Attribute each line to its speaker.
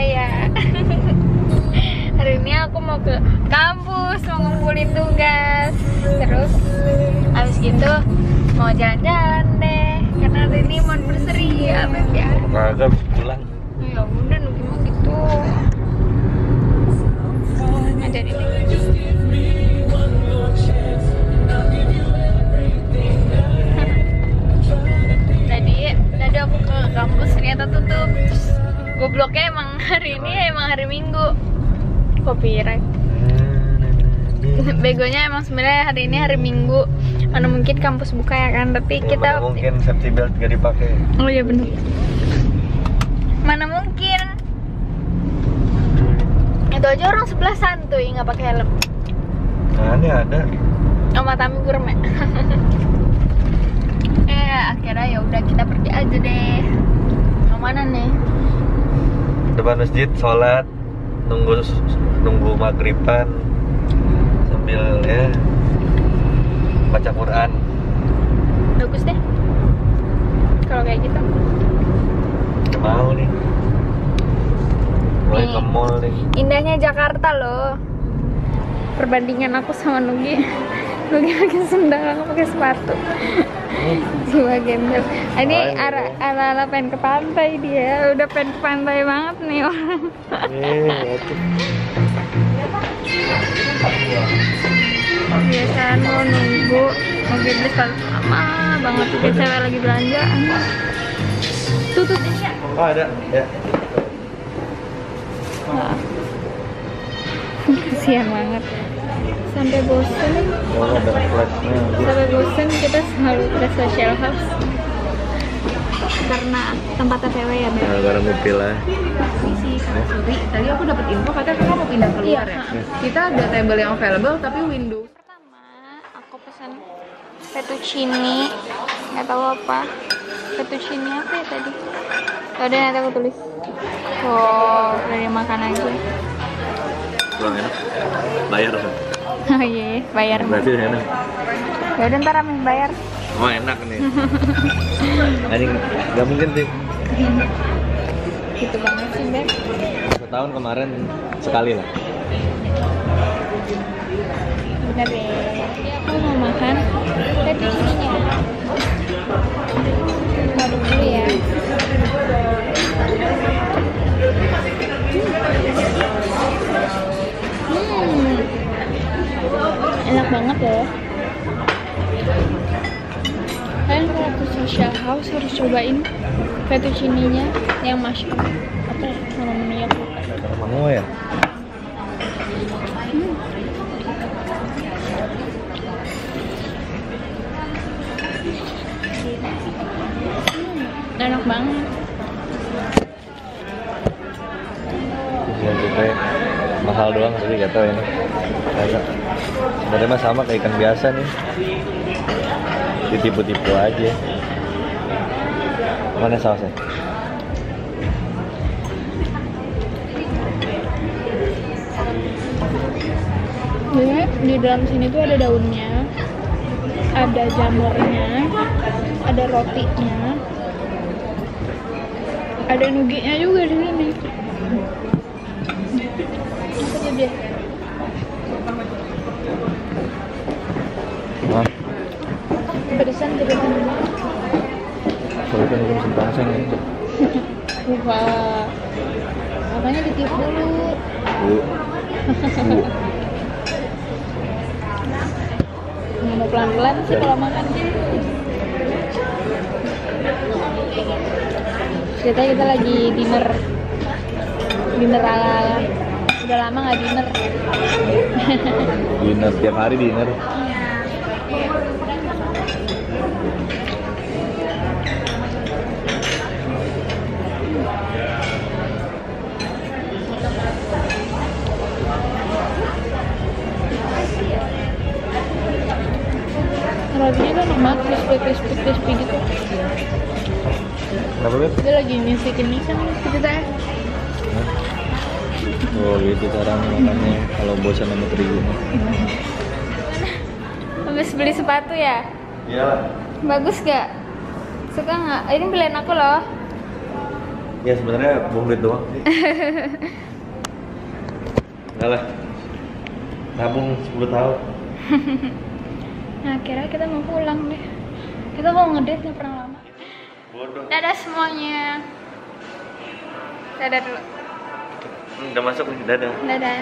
Speaker 1: saya. Hari ini aku mau ke kampus mau ngumpulin tugas. Terus habis gitu mau jalan-jalan deh. Karena hari ini mau berseri ya ya? Nah, minggu. Copyright begonya emang sebenarnya hari ini hari minggu. Mana mungkin kampus buka ya kan tapi
Speaker 2: Ya,
Speaker 1: kita
Speaker 2: mana mungkin safety belt gak dipakai.
Speaker 1: Oh iya bener. Mana mungkin? Itu aja orang sebelah santuy nggak pakai helm.
Speaker 2: Nah ini ada?
Speaker 1: Oh mata gurem ya eh akhirnya ya udah kita pergi aja deh. Mau mana nih?
Speaker 2: Depan masjid sholat nunggu nunggu maghriban sambil ya baca Quran.
Speaker 1: Bagus deh. Kalau kayak gitu.
Speaker 2: Mau nih. Mulai ke mall nih.
Speaker 1: indahnya Jakarta loh. Perbandingan aku sama Nugi Nugi pakai sendal aku pakai sepatu. Jiwa gembel ini
Speaker 2: Main
Speaker 1: arah
Speaker 2: deh.
Speaker 1: ala ala pengen ke pantai dia. Udah pengen ke pantai banget nih orang. Biasaan mau nunggu mau beli selalu lama banget biasa cewek lagi belanja. Tuh tuh ya?
Speaker 2: Oh ada. Ya.
Speaker 1: Kasihan banget sampai bosen
Speaker 2: oh ada flashnya
Speaker 1: sampai bosen kita selalu ke social house karena tempatnya PW ya Beb
Speaker 2: nah, garam lah
Speaker 3: Misi Kak Suri, tadi aku dapat info katanya kakak mau pindah keluar
Speaker 1: Iya,
Speaker 3: ya. Kita ada table yang available tapi window.
Speaker 1: pertama aku pesan fettuccine. Nggak tahu apa. Fettuccine apa ya tadi? Udah nanti aku tulis. Oh udah makan aja.
Speaker 2: Kurang enak. Bayar
Speaker 1: oh iya bayar.
Speaker 2: Berarti enak.
Speaker 1: Ya udah ntar Amin bayar.
Speaker 2: Oh enak nih. Anjing nggak mungkin sih.
Speaker 1: Gitu banget sih Beb.
Speaker 2: Setahun kemarin sekali lah.
Speaker 1: Bener deh social house harus cobain fettuccine-nya yang masyhur apa ya? Nama menunya aku. Lupa.
Speaker 2: mau ya?
Speaker 1: Enak banget.
Speaker 2: Juga mahal doang tapi gak tau ini. Sebenarnya sama kayak ikan biasa nih. Ditipu-tipu aja mana sausnya
Speaker 1: Jadi di dalam sini tuh ada daunnya, ada jamurnya, ada rotinya, ada nuginya juga di sini. Apa dia?
Speaker 2: Tongseng ya
Speaker 1: Wah, makanya ditiup dulu.
Speaker 2: Bu. Bu.
Speaker 1: Mau pelan-pelan sih kalau makan. Kita kita lagi dinner, dinner ala udah lama nggak dinner.
Speaker 2: dinner tiap hari dinner
Speaker 1: Rotinya tuh enak banget, crispy crispy crispy gitu.
Speaker 2: kenapa beb?
Speaker 1: Dia lagi nisikin nih kan gitu teh.
Speaker 2: oh gitu cara makannya kalau bosan sama terigu
Speaker 1: Habis beli sepatu ya?
Speaker 2: iya
Speaker 1: Bagus gak? Suka nggak? Ini pilihan aku loh.
Speaker 2: ya sebenarnya buang duit doang sih enggak lah nabung 10 tahun
Speaker 1: Nah, kira kita mau pulang deh. Kita mau ngedate nggak pernah lama.
Speaker 2: bodoh
Speaker 1: Dadah semuanya. Dadah dulu.
Speaker 2: udah masuk nih dadah
Speaker 1: Dadah.